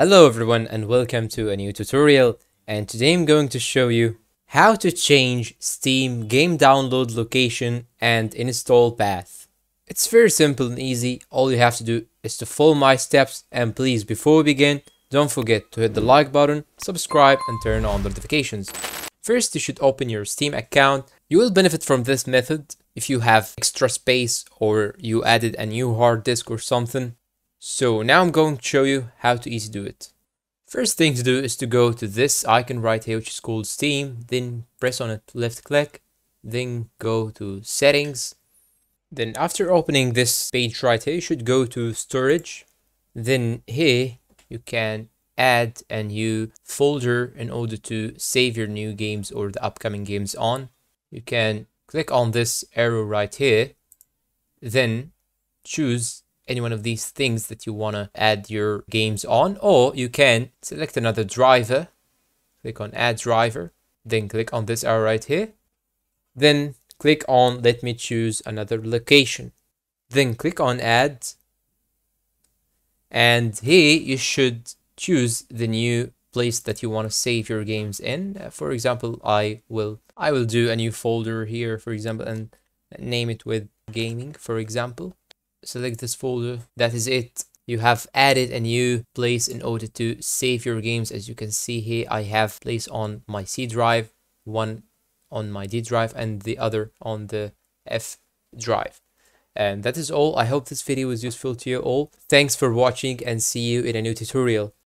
Hello everyone and welcome to a new tutorial and today I'm going to show you how to change Steam game download location and install path. It's very simple and easy, all you have to do is to follow my steps and please before we begin don't forget to hit the like button, subscribe and turn on notifications. First you should open your Steam account. You will benefit from this method if you have extra space or you added a new hard disk or something. So now I'm going to show you how to easy do it. First thing to do is to go to this icon right here which is called Steam, then press on it left click, then go to settings. Then after opening this page right here you should go to storage. Then here you can add a new folder in order to save your new games or the upcoming games on. You can click on this arrow right here, then choose any one of these things that you want to add your games on or you can select another driver click on add driver then click on this arrow right here then click on let me choose another location then click on add and here you should choose the new place that you want to save your games in. Uh, for example i will i will do a new folder here for example and name it with gaming for example select this folder. That is it. You have added a new place in order to save your games. As you can see here i have place on my c drive one on my d drive and the other on the f drive. And that is all. I hope this video was useful to you all. Thanks for watching and see you in a new tutorial